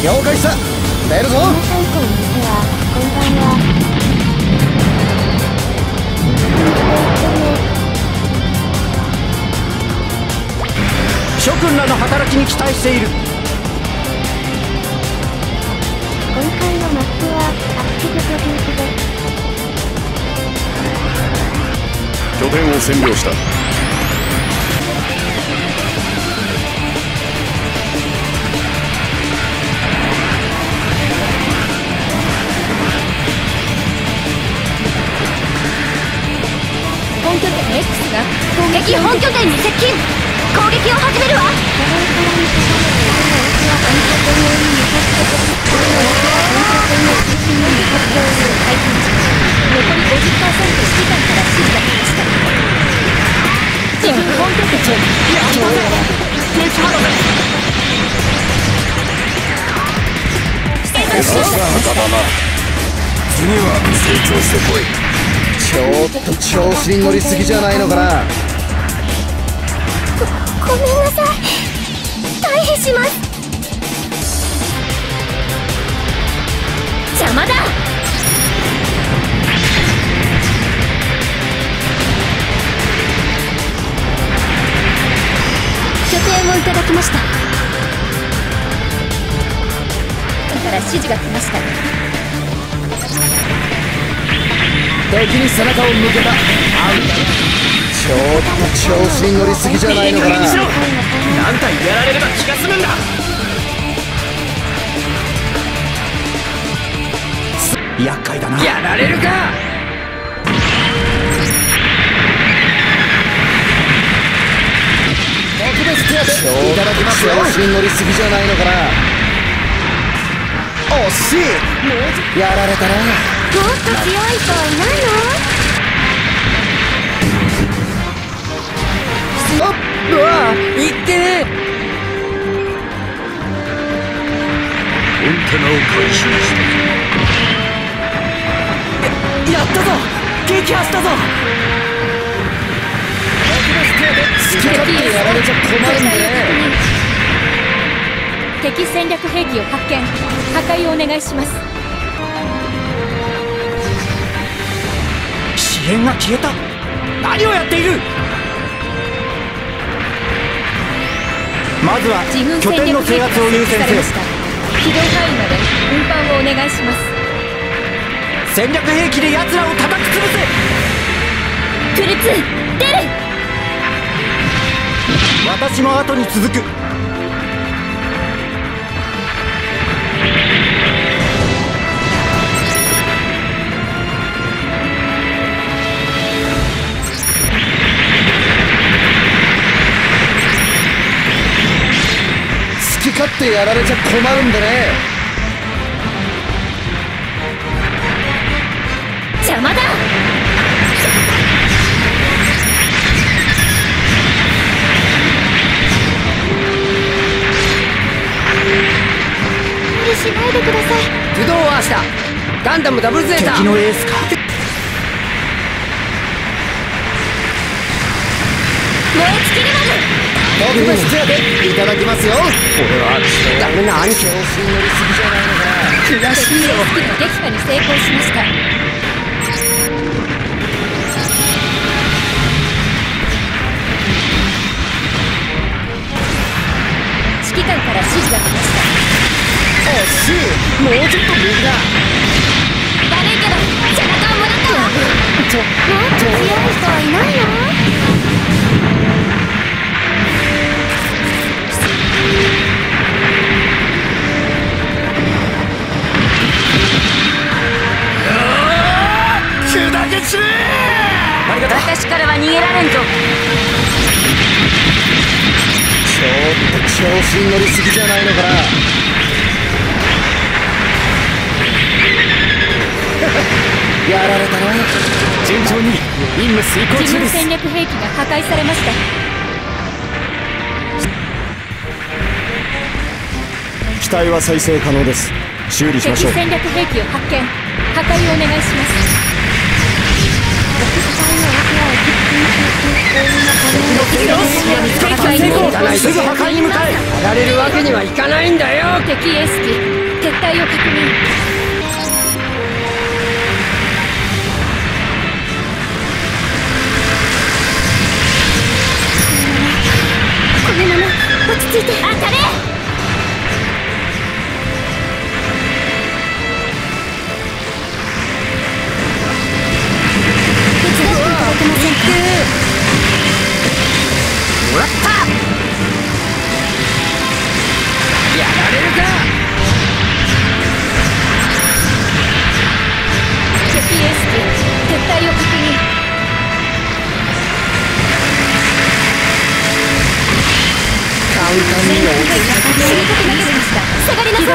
了解さ出るぞ皆さんこんにちはこんばんは諸君らの働きに期待している。今回のマップはアップグプロデュースです拠点を占領した攻撃本拠点に接近攻撃を始めるわ。残り50%指揮官から指示が来ました自分本拠点敵肌ださすが赤玉次は成長してこいちょっと調子に乗りすぎじゃないのかなごめんなさい。退避します。邪魔だ。拠点をいただきましたから指示が来ました敵に背中を向けたあんたちょっと調子に乗りすぎじゃないのかな。何体やられれば気が済むんだ。厄介だな。やられるか。特別手当ていただきますよ調子に乗りすぎじゃないのかな。惜しい。やられたな。もっと強い人いないナを回収したやったぞ！撃破したぞ！好き勝手やられちゃ困るんでね敵戦略兵器を発見。破壊をお願いします。支援が消えた。何をやっている？まずは拠点の制圧を優先せよ設置されました機動範囲まで運搬をお願いします。戦略兵器で奴らを叩き潰せ。クルツ出る！私も後に続く好き勝手やられちゃ困るんでね。邪魔だ。無理しないでください。不動アーシだガンダムダブルゼータ敵のエースか。燃え尽きるまで特別手当ていただきますよ。俺はダメな兄貴調子に乗りすぎじゃないのか悔しいよ。敵の撃破に成功しました指揮官から指示が来ました。惜しいもうちょっと右だ悪いけど背中をもらったわ。と強い人はいないのれんぞちょっと調子に乗りすぎじゃないのかな。やられたな。順調に任務遂行中です。戦略兵器が破壊されました。機体は再生可能です。修理しましょう。敵戦略兵器を発見。破壊をお願いしますすぐ破壊に向かえ。やられるわけにはいかないんだよ。敵エース機撤退を確認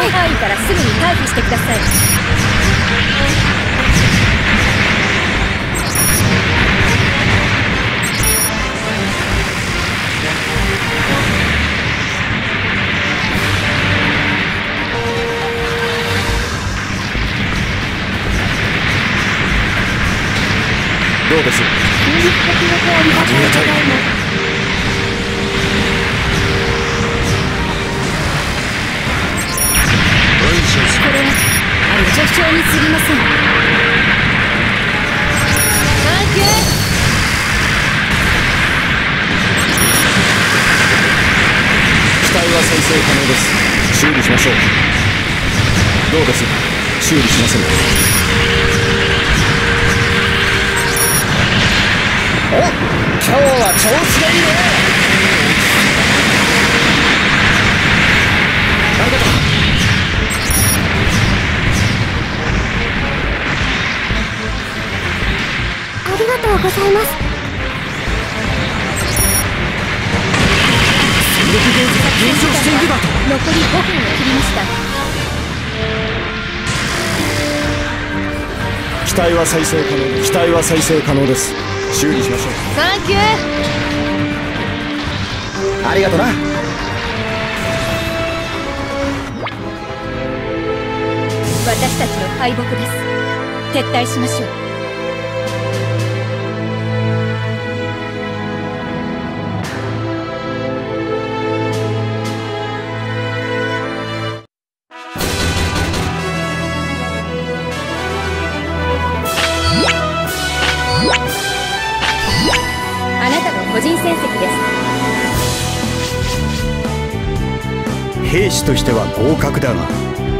範囲からすぐに退避してください。どうです？充実ご協力ありがとうございます。序章に過ぎませんサンキュー機体は再生可能です。修理しましょうどうです。修理しませんお今日は調子がいいねありがとうございます。戦力ゲージが減少しているだと。残り5分を切りました。機体は再生可能機体は再生可能です。修理しましょう。サンキュー。ありがとな。私たちの敗北です。撤退しましょうなたの個人戦績です。兵士としては合格だが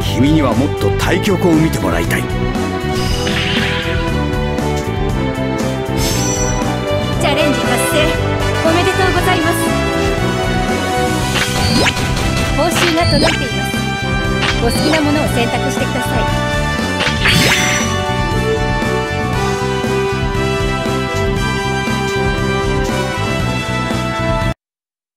君にはもっと対局を見てもらいたい。チャレンジ達成おめでとうございます。報酬が届いています。お好きなものを選択してください